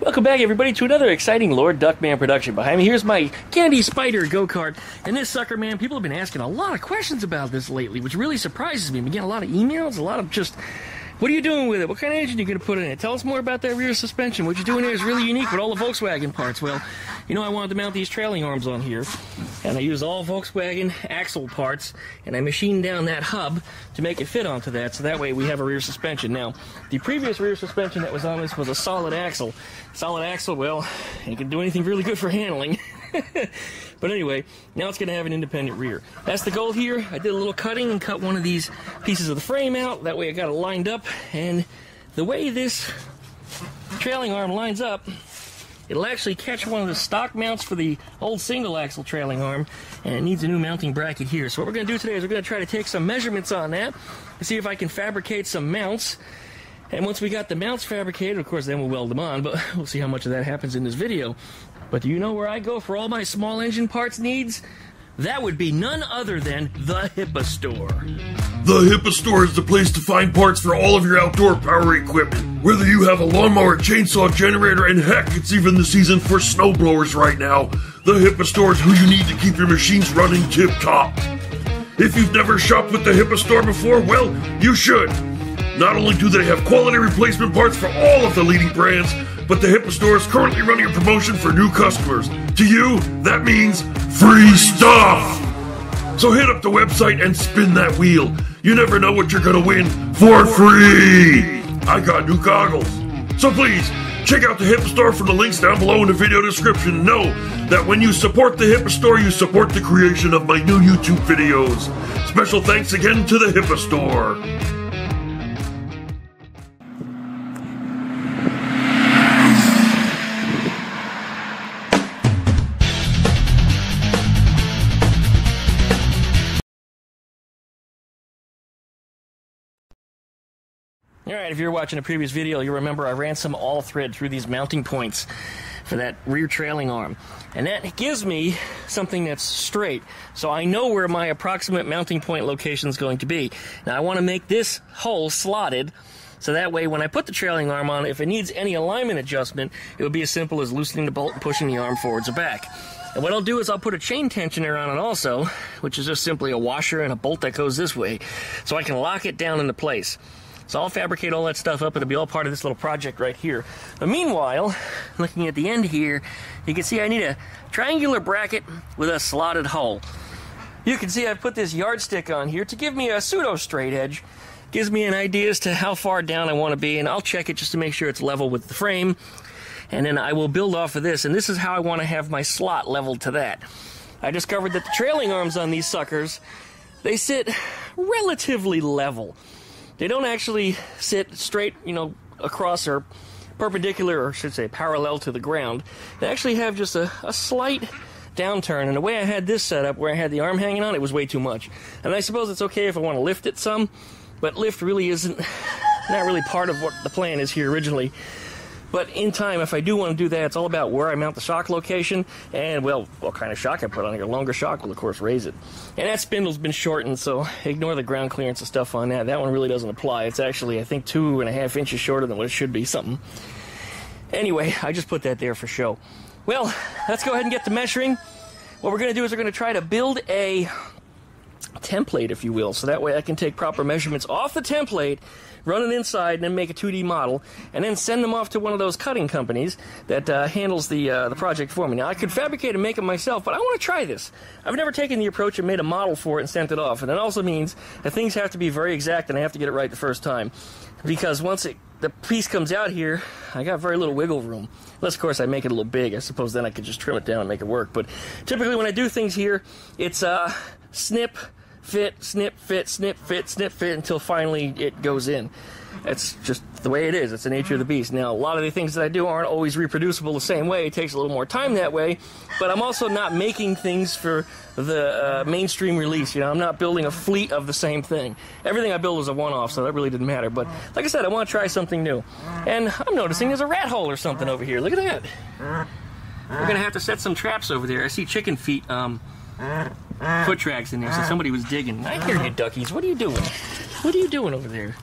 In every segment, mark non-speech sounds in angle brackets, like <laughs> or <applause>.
Welcome back, everybody, to another exciting Lord Duckman production. Behind me, here's my Kandi Spider go kart. And this sucker, man, people have been asking a lot of questions about this lately, which really surprises me. We get a lot of emails, a lot of just what are you doing with it? What kind of engine are you going to put in it? Tell us more about that rear suspension. What you're doing here is really unique with all the Volkswagen parts. Well, you know I wanted to mount these trailing arms on here, and I used all Volkswagen axle parts, and I machined down that hub to make it fit onto that, so that way we have a rear suspension. Now, the previous rear suspension that was on this was a solid axle. Solid axle, well, it can do anything really good for handling. <laughs> <laughs> but anyway, now it's going to have an independent rear. That's the goal here. I did a little cutting and cut one of these pieces of the frame out. That way I got it lined up. And the way this trailing arm lines up, it'll actually catch one of the stock mounts for the old single axle trailing arm. And it needs a new mounting bracket here. So what we're going to do today is we're going to try to take some measurements on that and see if I can fabricate some mounts. And once we got the mounts fabricated, of course, then we'll weld them on, but <laughs> we'll see how much of that happens in this video. But do you know where I go for all my small engine parts needs? That would be none other than the HIPA store. The HIPA store is the place to find parts for all of your outdoor power equipment. Whether you have a lawnmower, chainsaw, generator, and heck, it's even the season for snowblowers right now. The HIPA store is who you need to keep your machines running tip top. If you've never shopped with the HIPA store before, well, you should. Not only do they have quality replacement parts for all of the leading brands, but the HIPA store is currently running a promotion for new customers. To you, that means free stuff! So hit up the website and spin that wheel. You never know what you're gonna win for free! I got new goggles. So please, check out the HIPA store from the links down below in the video description. Know that when you support the HIPA store, you support the creation of my new YouTube videos. Special thanks again to the HIPA store. Alright, if you're watching a previous video, you'll remember I ran some all thread through these mounting points for that rear trailing arm. And that gives me something that's straight. So I know where my approximate mounting point location is going to be. Now I want to make this hole slotted so that way when I put the trailing arm on, if it needs any alignment adjustment, it would be as simple as loosening the bolt and pushing the arm forwards or back. And what I'll do is I'll put a chain tensioner on it also, which is just simply a washer and a bolt that goes this way, so I can lock it down into place. So I'll fabricate all that stuff up. It'll be all part of this little project right here. But meanwhile, looking at the end here, you can see I need a triangular bracket with a slotted hole. You can see I've put this yardstick on here to give me a pseudo straight edge. Gives me an idea as to how far down I want to be, and I'll check it just to make sure it's level with the frame. And then I will build off of this, and this is how I want to have my slot leveled to that. I discovered that the trailing arms on these suckers, they sit relatively level. They don't actually sit straight, you know, across or perpendicular, or should say parallel to the ground. They actually have just a, a slight downturn. And the way I had this set up, where I had the arm hanging on, it was way too much. And I suppose it's okay if I want to lift it some, but lift really isn't, <laughs> not really part of what the plan is here originally. But in time, if I do want to do that, it's all about where I mount the shock location and, well, what kind of shock I put on it. A longer shock will, of course, raise it. And that spindle's been shortened, so ignore the ground clearance and stuff on that. That one really doesn't apply. It's actually, I think, two and a half inches shorter than what it should be, something. Anyway, I just put that there for show. Well, let's go ahead and get to measuring. What we're going to do is we're going to try to build a template, if you will, so that way I can take proper measurements off the template, run it inside, and then make a 2D model, and then send them off to one of those cutting companies that uh, handles the uh, the project for me. Now I could fabricate and make it myself, but I want to try this. I've never taken the approach and made a model for it and sent it off, and that also means that things have to be very exact, and I have to get it right the first time, because once it the piece comes out here, I got very little wiggle room. Unless, of course, I make it a little big. I suppose then I could just trim it down and make it work. But typically, when I do things here, it's uh, snip, fit, snip, fit, snip, fit, snip, fit until finally it goes in. It's just the way it is. It's the nature of the beast. Now, a lot of the things that I do aren't always reproducible the same way. It takes a little more time that way. But I'm also not making things for the uh, mainstream release. You know, I'm not building a fleet of the same thing. Everything I build is a one-off, so that really didn't matter. But like I said, I want to try something new. And I'm noticing there's a rat hole or something over here. Look at that. We're gonna have to set some traps over there. I see chicken feet. Um, foot tracks in there, so somebody was digging. I hear you, duckies. What are you doing? What are you doing over there?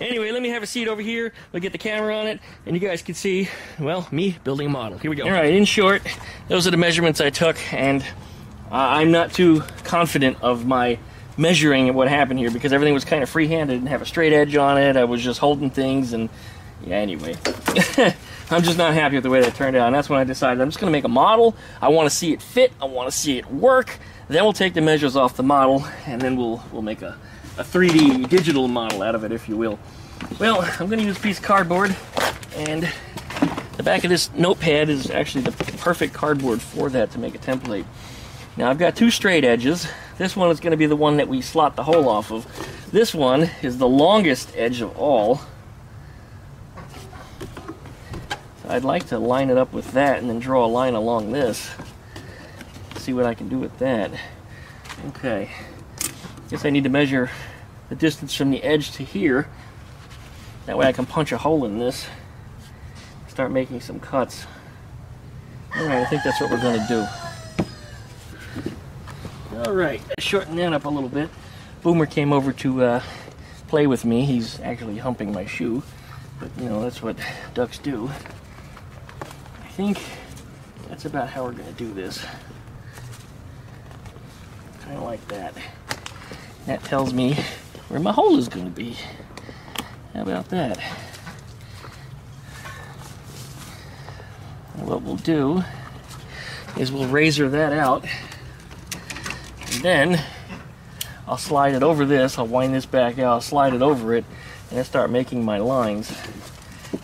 Anyway, let me have a seat over here. We'll get the camera on it, and you guys can see, well, me building a model. Here we go. All right, in short, those are the measurements I took, and uh, I'm not too confident of my measuring what happened here because everything was kind of free-handed. Didn't have a straight edge on it. I was just holding things, and yeah, anyway. <laughs> I'm just not happy with the way that turned out, and that's when I decided I'm just going to make a model. I want to see it fit. I want to see it work. Then we'll take the measures off the model, and then we'll we'll make a, a 3D digital model out of it, if you will. Well, I'm going to use a piece of cardboard, and the back of this notepad is actually the perfect cardboard for that to make a template. Now I've got two straight edges. This one is going to be the one that we slot the hole off of. This one is the longest edge of all. So I'd like to line it up with that and then draw a line along this see what I can do with that. Okay. Guess I need to measure the distance from the edge to here. That way I can punch a hole in this. Start making some cuts. Alright, I think that's what we're going to do. Alright, shorten that up a little bit. Boomer came over to uh, play with me. He's actually humping my shoe. But, you know, that's what ducks do. I think that's about how we're going to do this kind of like that. That tells me where my hole is going to be. How about that? What we'll do is we'll razor that out and then I'll slide it over this, I'll wind this back out, I'll slide it over it, and then start making my lines.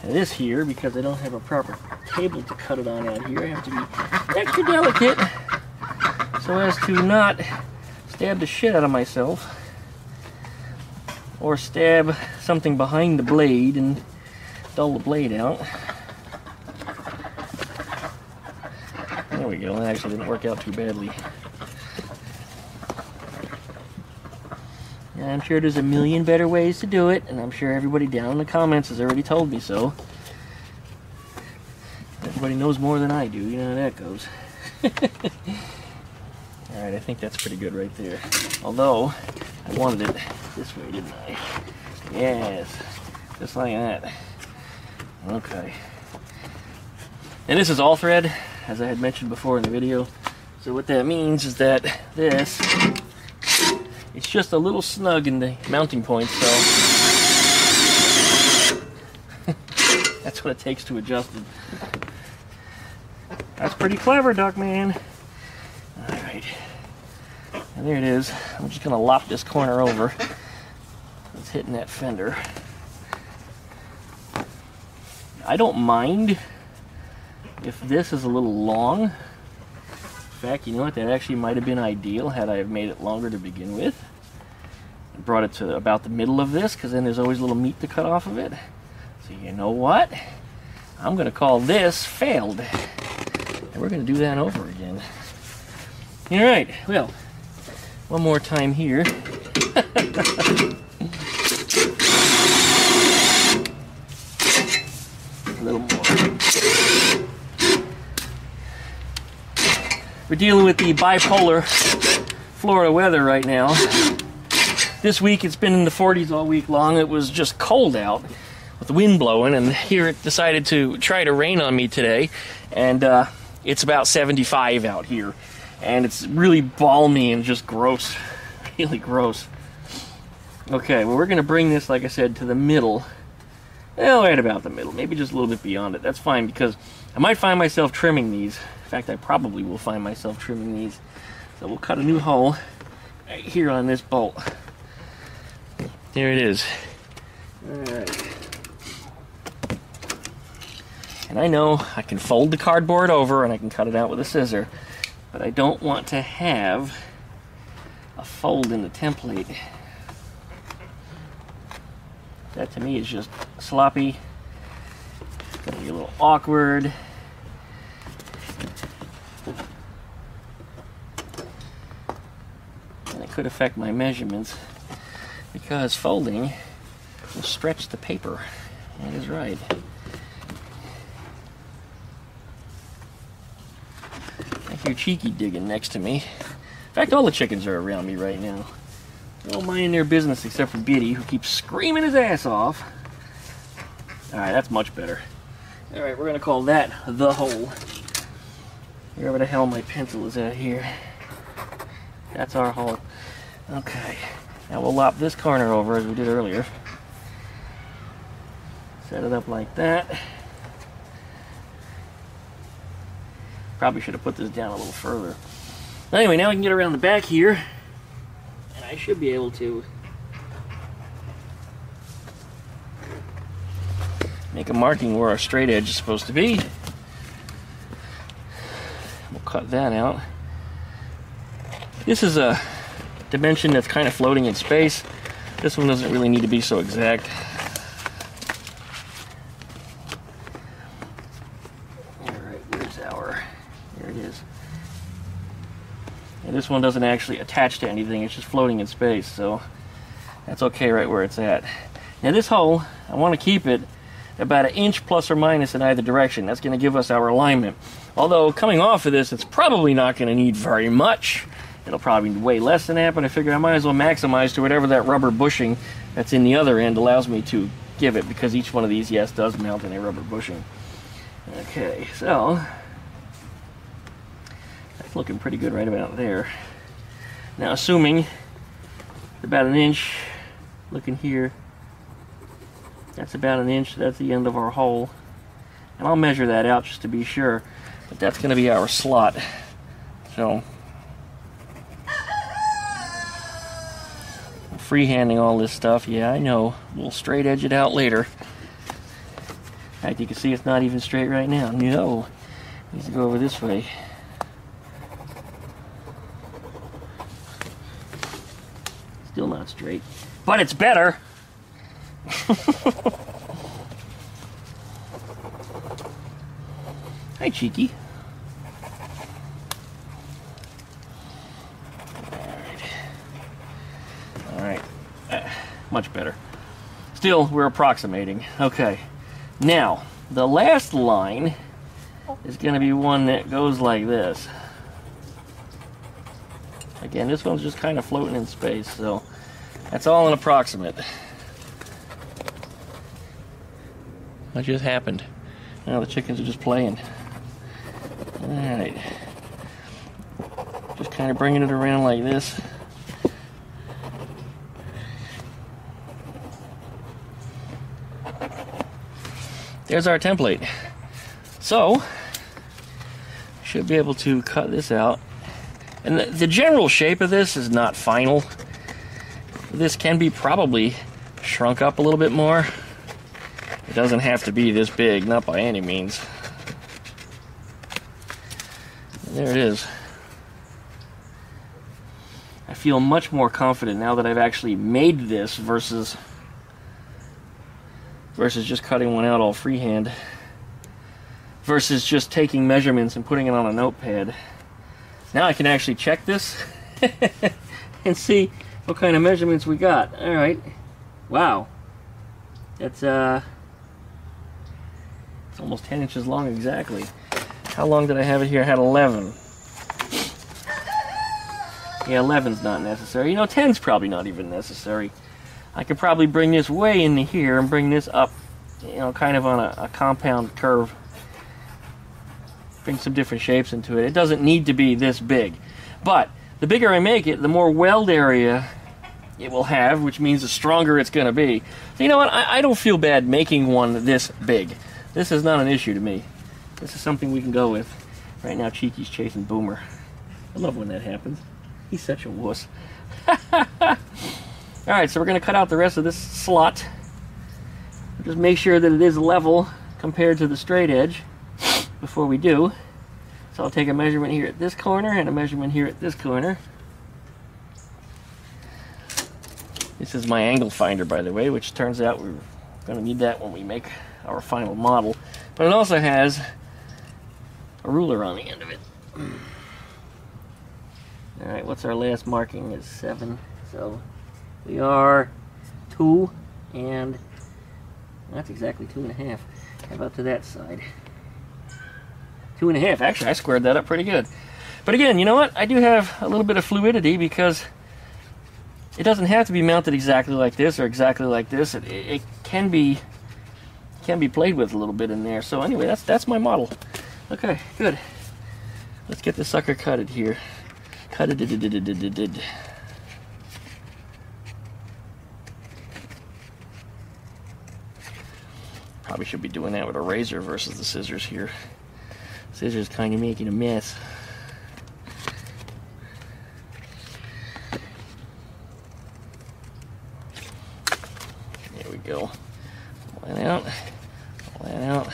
This here, because I don't have a proper table to cut it on out here, I have to be extra delicate so as to not stab the shit out of myself or stab something behind the blade and dull the blade out. There we go, that actually didn't work out too badly. And I'm sure there's a million better ways to do it, and I'm sure everybody down in the comments has already told me so. Everybody knows more than I do, you know how that goes. <laughs> Alright, I think that's pretty good right there. Although, I wanted it this way, didn't I? Yes, just like that. Okay. And this is all thread, as I had mentioned before in the video. So what that means is that this, it's just a little snug in the mounting point, so <laughs> that's what it takes to adjust it. That's pretty clever, Duckman. And there it is. I'm just going to lop this corner over. It's hitting that fender. I don't mind if this is a little long. In fact, you know what? That actually might have been ideal had I have made it longer to begin with. I brought it to about the middle of this because then there's always a little meat to cut off of it. So you know what? I'm going to call this failed. And we're going to do that over again. All right, well, one more time here. <laughs> a little more. We're dealing with the bipolar Florida weather right now. This week it's been in the 40s all week long. It was just cold out with the wind blowing, and here it decided to try to rain on me today. And uh, it's about 75 out here and it's really balmy and just gross. <laughs> Really gross. Okay, well, we're going to bring this, like I said, to the middle. Well, right about the middle, maybe just a little bit beyond it. That's fine because I might find myself trimming these. In fact, I probably will find myself trimming these. So we'll cut a new hole right here on this bolt. There it is. Alright. And I know I can fold the cardboard over and I can cut it out with a scissor. But I don't want to have a fold in the template. That to me is just sloppy. It's gonna be a little awkward. And it could affect my measurements because folding will stretch the paper. That is right. You're cheeky digging next to me. In fact, all the chickens are around me right now. They're all minding their business except for Biddy, who keeps screaming his ass off. Alright, that's much better. Alright, we're to call that the hole. Wherever the hell my pencil is at here. That's our hole. Okay. Now we'll lop this corner over as we did earlier. Set it up like that. Probably should have put this down a little further. Anyway, now we can get around the back here. And I should be able to make a marking where our straight edge is supposed to be. We'll cut that out. This is a dimension that's kind of floating in space. This one doesn't really need to be so exact. Alright, where's our... There it is. And this one doesn't actually attach to anything, it's just floating in space, so that's okay right where it's at. Now this hole, I want to keep it about an inch plus or minus in either direction. That's going to give us our alignment. Although coming off of this, it's probably not going to need very much. It'll probably way less than that, but I figure I might as well maximize to whatever that rubber bushing that's in the other end allows me to give it, because each one of these, yes, does mount in a rubber bushing. Okay, so that's looking pretty good right about there. Now, assuming about an inch, looking here, that's about an inch, that's the end of our hole. And I'll measure that out just to be sure, but that's going to be our slot. So, freehanding all this stuff, yeah, I know. We'll straight edge it out later. Fact, you can see it's not even straight right now. No, needs to go over this way. Still not straight, but it's better. <laughs> Hi, Cheeky. Alright. Alright. Uh, much better. Still, we're approximating. Okay. Now, the last line is going to be one that goes like this. Again, this one's just kind of floating in space, so that's all an approximate. What just happened? Now the chickens are just playing. Alright. Just kind of bringing it around like this. There's our template. So, should be able to cut this out. And the, the general shape of this is not final. This can be probably shrunk up a little bit more. It doesn't have to be this big, not by any means. There it is. I feel much more confident now that I've actually made this versus versus just cutting one out all freehand versus just taking measurements and putting it on a notepad. Now I can actually check this <laughs> and see what kind of measurements we got. All right. Wow. That's uh it's almost 10 inches long exactly. How long did I have it here? I had 11. Yeah, 11's not necessary. You know, 10's probably not even necessary. I could probably bring this way into here and bring this up, you know, kind of on a, a compound curve. Bring some different shapes into it. It doesn't need to be this big. But the bigger I make it, the more weld area it will have, which means the stronger it's going to be. So you know what? I, I don't feel bad making one this big. This is not an issue to me. This is something we can go with. Right now, Cheeky's chasing Boomer. I love when that happens. He's such a wuss. <laughs> Alright, so we're going to cut out the rest of this slot. Just make sure that it is level compared to the straight edge before we do. So I'll take a measurement here at this corner and a measurement here at this corner. This is my angle finder, by the way, which turns out we're going to need that when we make our final model. But it also has a ruler on the end of it. Alright, what's our last marking? Is 7. So we are 2 and that's exactly two and a half. How about to that side? Two and a half. Actually, I squared that up pretty good. But again, you know what? I do have a little bit of fluidity because it doesn't have to be mounted exactly like this or exactly like this. It, it can be can be played with a little bit in there. So anyway, that's that's my model. Okay, good. Let's get the sucker cutted here. Cut Probably should be doing that with a razor versus the scissors here. Scissors kind of making a mess. There we go. Pull that out. Pull that out.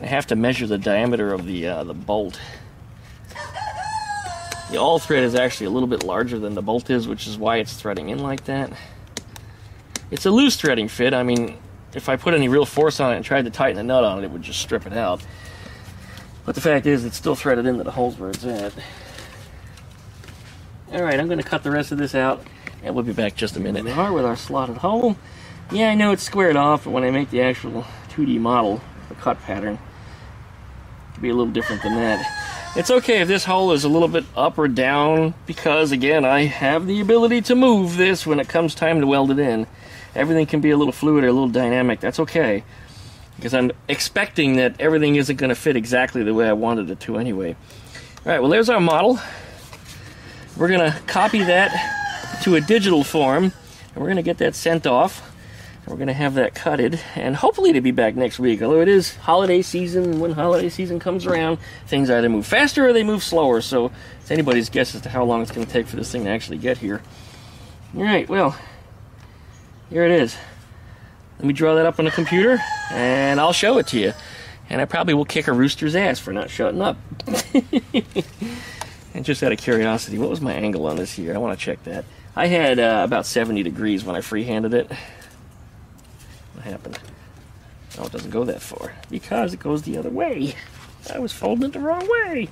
I have to measure the diameter of the uh, the bolt. The all thread is actually a little bit larger than the bolt is, which is why it's threading in like that. It's a loose threading fit. I mean, if I put any real force on it and tried to tighten the nut on it, it would just strip it out. But the fact is, it's still threaded into the holes where it's at. Alright, I'm going to cut the rest of this out, and we'll be back just a minute. We are with our slotted hole. Yeah, I know it's squared off, but when I make the actual 2D model, the cut pattern, it'll be a little different than that. It's okay if this hole is a little bit up or down, because again, I have the ability to move this when it comes time to weld it in everything can be a little fluid or a little dynamic. That's okay. Because I'm expecting that everything isn't going to fit exactly the way I wanted it to anyway. Alright, well there's our model. We're going to copy that to a digital form. And we're going to get that sent off. We're going to have that cutted. And hopefully to be back next week. Although it is holiday season. When holiday season comes around, things either move faster or they move slower. So it's anybody's guess as to how long it's going to take for this thing to actually get here. Alright, well, here it is. Let me draw that up on the computer, and I'll show it to you. And I probably will kick a rooster's ass for not shutting up. <laughs> and just out of curiosity, what was my angle on this here? I want to check that. I had uh, about 70 degrees when I freehanded it. What happened? Oh, it doesn't go that far. Because it goes the other way. I was folding it the wrong way.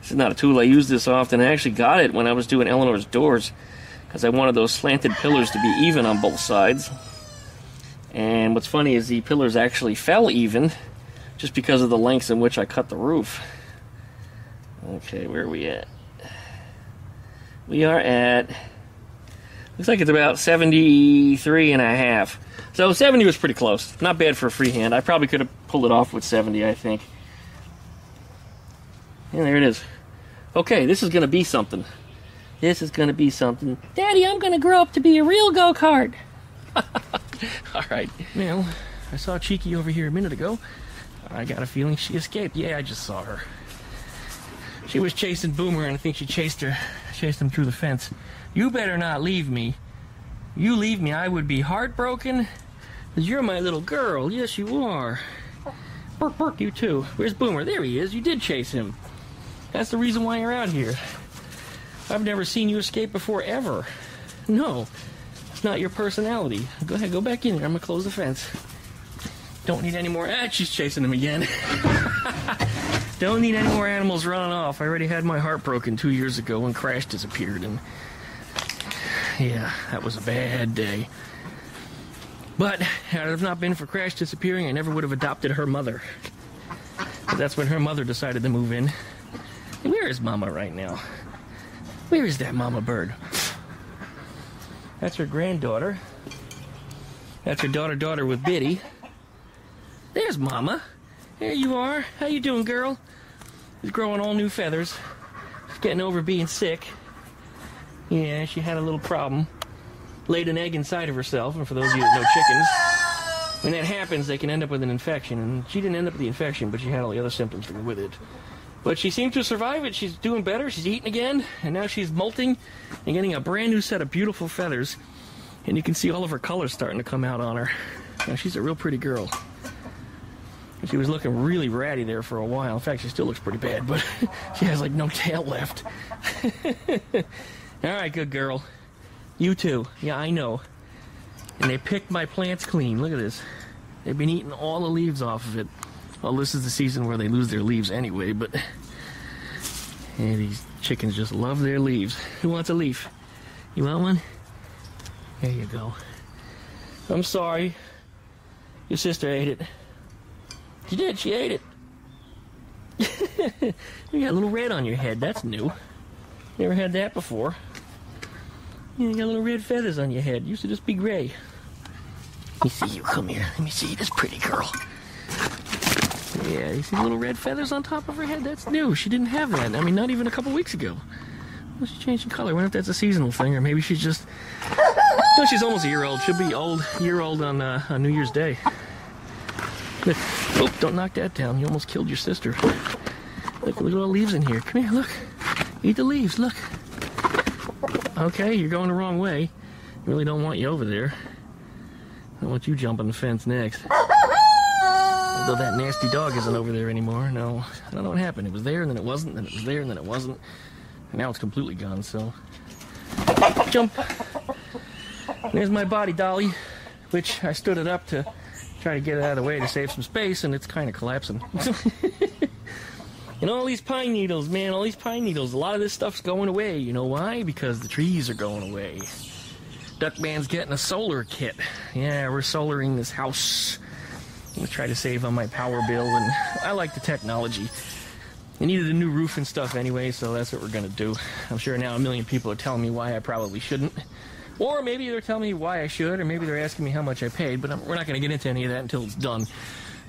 This is not a tool I use this often. I actually got it when I was doing Eleanore's doors because I wanted those slanted pillars to be even on both sides. And what's funny is the pillars actually fell even just because of the lengths in which I cut the roof. Okay, where are we at? We are at, looks like it's about 73 and a half. So 70 was pretty close. Not bad for a freehand. I probably could have pulled it off with 70, I think. And there it is. Okay, this is going to be something. This is going to be something. Daddy, I'm going to grow up to be a real go kart. <laughs> All right. Well, I saw Cheeky over here a minute ago. I got a feeling she escaped. Yeah, I just saw her. She was chasing Boomer, and I think she chased her, chased him through the fence. You better not leave me. You leave me, I would be heartbroken. Cause you're my little girl. Yes, you are. Burk, burk, you too. Where's Boomer? There he is. You did chase him. That's the reason why you're out here. I've never seen you escape before, ever. No, it's not your personality. Go ahead, go back in there. I'm gonna close the fence. Don't need any more. Ah, she's chasing him again. <laughs> Don't need any more animals running off. I already had my heart broken two years ago when Crash disappeared, and yeah, that was a bad day. But had it not been for Crash disappearing, I never would have adopted her mother. But that's when her mother decided to move in. Where is Mama right now? Where is that mama bird? That's her granddaughter. That's her daughter daughter with Biddy. There's Mama. There you are. How you doing, girl? She's growing all new feathers. She's getting over being sick. Yeah, she had a little problem. Laid an egg inside of herself, and for those of you that know chickens, when that happens, they can end up with an infection. And she didn't end up with the infection, but she had all the other symptoms that go with it. But she seemed to survive it. She's doing better. She's eating again. And now she's molting and getting a brand new set of beautiful feathers. And you can see all of her colors starting to come out on her. Now she's a real pretty girl. She was looking really ratty there for a while. In fact, she still looks pretty bad, but <laughs> she has like no tail left. <laughs> all right, good girl. You too. Yeah, I know. And they picked my plants clean. Look at this. They've been eating all the leaves off of it. Well, this is the season where they lose their leaves anyway, but yeah, these chickens just love their leaves. <laughs> Who wants a leaf? You want one? There you go. I'm sorry. Your sister ate it. She did, she ate it. <laughs> you got a little red on your head. That's new. Never had that before. You got little red feathers on your head. Used to just be gray. Let me see you. Come here. Let me see this pretty girl. Yeah, you see little red feathers on top of her head? That's new. She didn't have that. I mean, not even a couple weeks ago. Well, she changed color. I wonder if that's a seasonal thing, or maybe she's just. No, she's almost a year old. She'll be old, year old on uh, on New Year's Day. Oh, don't knock that down. You almost killed your sister. Look, look at all the leaves in here. Come here, look. Eat the leaves, look. Okay, you're going the wrong way. Really don't want you over there. I want you jumping the fence next. Although that nasty dog isn't over there anymore. No, I don't know what happened. It was there, and then it wasn't, then it was there, and then it wasn't. And now it's completely gone, so. Jump. There's my body dolly, which I stood it up to try to get it out of the way to save some space, and it's kind of collapsing. <laughs> and all these pine needles, man, all these pine needles, a lot of this stuff's going away. You know why? Because the trees are going away. Duckman's getting a solar kit. Yeah, we're solaring this house. Gonna try to save on my power bill, and <laughs> I like the technology. I needed a new roof and stuff anyway, so that's what we're gonna do. I'm sure now a million people are telling me why I probably shouldn't. Or maybe they're telling me why I should, or maybe they're asking me how much I paid, but I'm, we're not gonna get into any of that until it's done.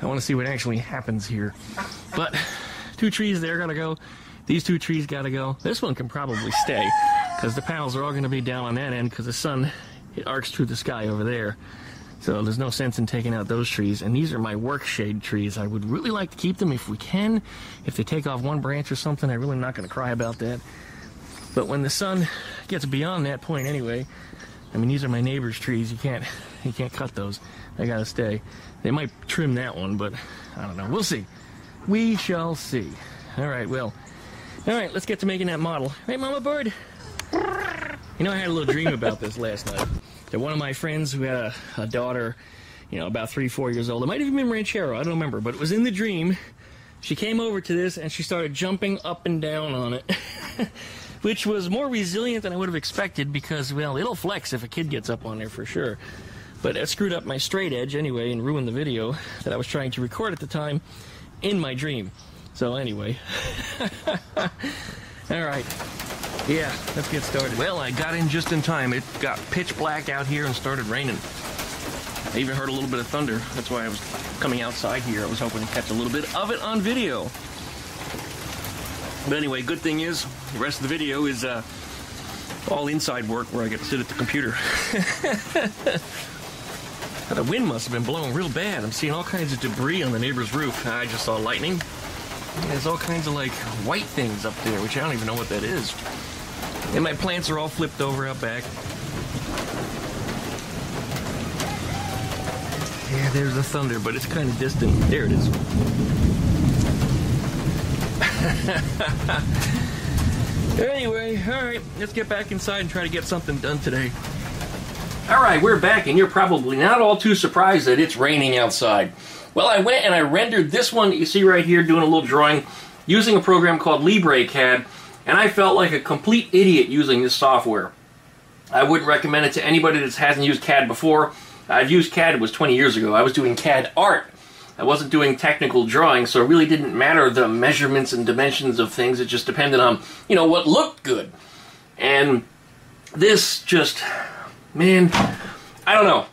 I wanna see what actually happens here. But, two trees, they're gonna go. These two trees gotta go. This one can probably stay, because the panels are all gonna be down on that end, because the sun, it arcs through the sky over there. So there's no sense in taking out those trees. And these are my work shade trees. I would really like to keep them if we can. If they take off one branch or something, I'm really am not going to cry about that. But when the sun gets beyond that point anyway, I mean, these are my neighbor's trees. You can't, you can't cut those. They got to stay. They might trim that one, but I don't know. We'll see. We shall see. All right, well. All right, let's get to making that model. Hey, Mama Bird. You know, I had a little dream about this last night that one of my friends who had a, a, daughter, you know, about three, four years old, it might have been Ranchero, I don't remember, but it was in the dream. She came over to this and she started jumping up and down on it, <laughs> which was more resilient than I would have expected because, well, it'll flex if a kid gets up on there for sure. But it screwed up my straight edge anyway and ruined the video that I was trying to record at the time in my dream. So, anyway. <laughs> All right. Yeah, let's get started. Well, I got in just in time. It got pitch black out here and started raining. I even heard a little bit of thunder. That's why I was coming outside here. I was hoping to catch a little bit of it on video. But anyway, good thing is, the rest of the video is uh, all inside work where I get to sit at the computer. <laughs> the wind must have been blowing real bad. I'm seeing all kinds of debris on the neighbor's roof. I just saw lightning. There's all kinds of like white things up there, which I don't even know what that is. And my plants are all flipped over out back. Yeah, there's the thunder, but it's kind of distant. There it is. <laughs> anyway, alright, let's get back inside and try to get something done today. Alright, we're back, and you're probably not all too surprised that it's raining outside. Well, I went and I rendered this one that you see right here doing a little drawing using a program called LibreCAD and I felt like a complete idiot using this software. I wouldn't recommend it to anybody that hasn't used CAD before. I've used CAD, it was 20 years ago. I was doing CAD art. I wasn't doing technical drawing, so it really didn't matter the measurements and dimensions of things. It just depended on, you know, what looked good. And this just, man, I don't know.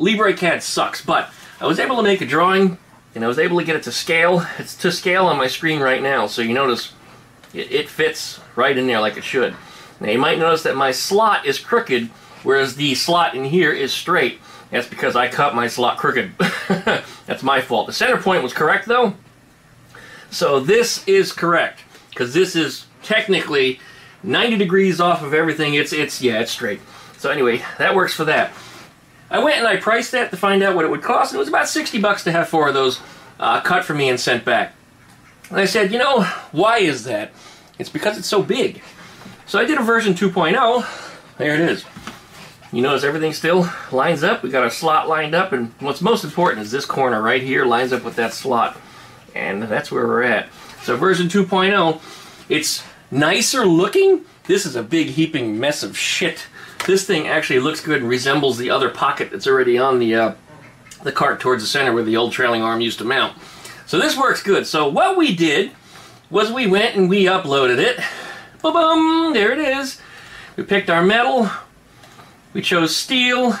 LibreCAD sucks, but I was able to make a drawing, and I was able to get it to scale. It's to scale on my screen right now, so you notice it, it fits right in there like it should. Now you might notice that my slot is crooked, whereas the slot in here is straight. That's because I cut my slot crooked. <laughs> That's my fault. The center point was correct though. So this is correct, because this is technically 90 degrees off of everything. It's, it's, yeah, it's straight. So anyway, that works for that. I went and I priced that to find out what it would cost, and it was about 60 bucks to have four of those uh, cut for me and sent back. And I said, you know, why is that? It's because it's so big. So I did a version 2.0. There it is. You notice everything still lines up. We got our slot lined up, and what's most important is this corner right here lines up with that slot. And that's where we're at. So version 2.0, it's nicer looking. This is a big heaping mess of shit. This thing actually looks good and resembles the other pocket that's already on the uh, the cart towards the center where the old trailing arm used to mount. So this works good. So what we did was we went and we uploaded it. Boom, boom, there it is. We picked our metal, We chose steel.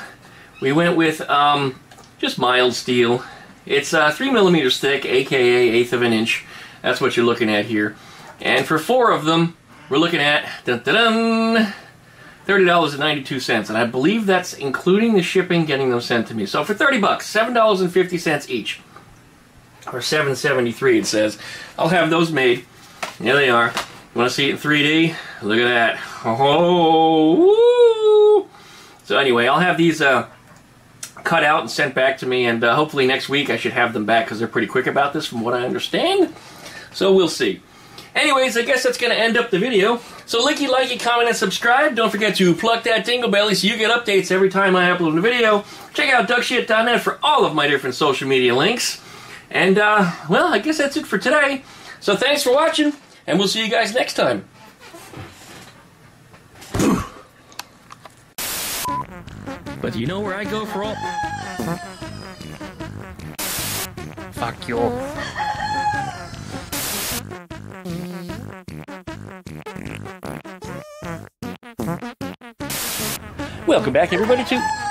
We went with um, just mild steel. It's uh, three millimeters thick, aka eighth of an inch. That's what you're looking at here. And for four of them, we're looking at dun, dun, dun, $30.92. And I believe that's including the shipping getting them sent to me. So for 30 bucks, $7.50 each. Or 7.73 it says. I'll have those made. There they are. Want to see it in 3D? Look at that. Oh, woo! So anyway, I'll have these uh, cut out and sent back to me, and uh, hopefully next week I should have them back because they're pretty quick about this from what I understand. So we'll see. Anyways, I guess that's going to end up the video. So licky, like it, comment, and subscribe. Don't forget to pluck that dingle belly so you get updates every time I upload a video. Check out duckshit.net for all of my different social media links. And, uh, well, I guess that's it for today. So thanks for watching, and we'll see you guys next time. But you know where I go for all... Fuck you. Welcome back, everybody, to...